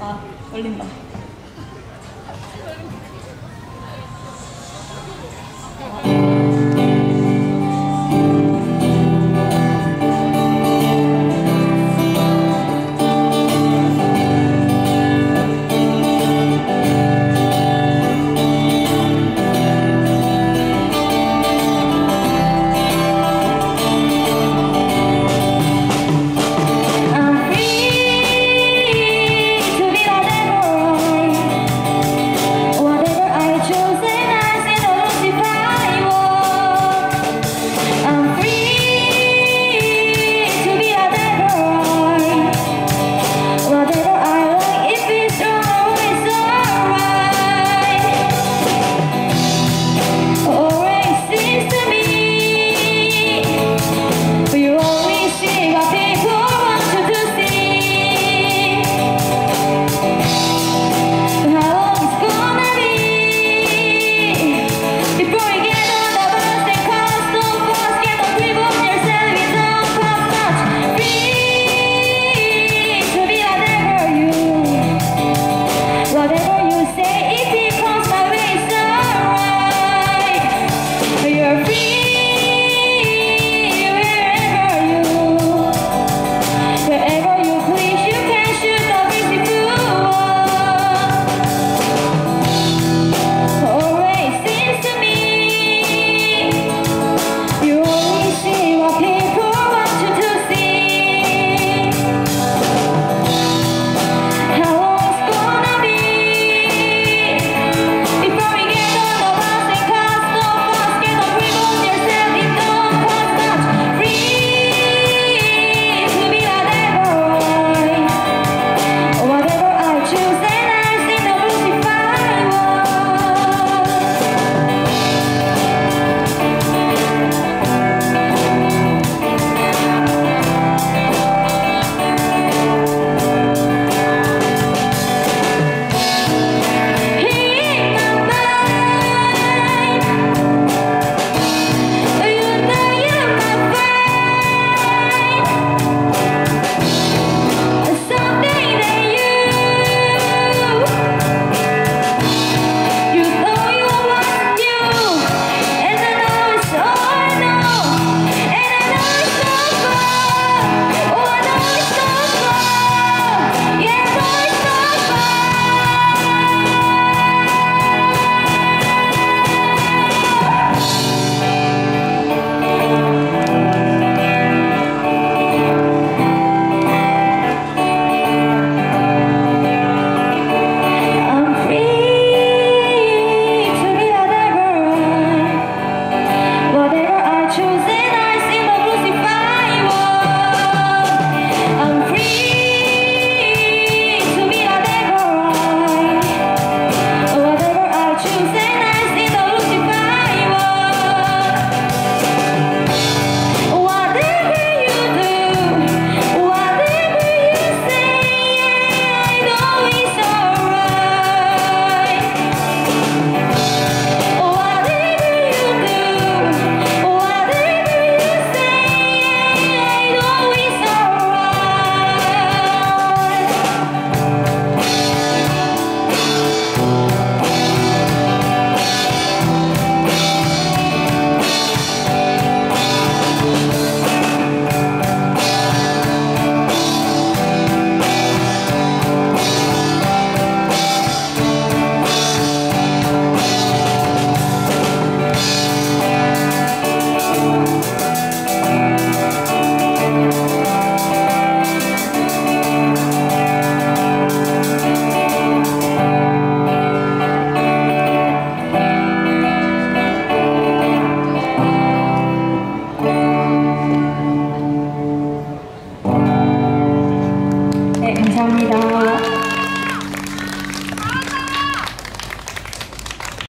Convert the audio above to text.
아, 걸린다.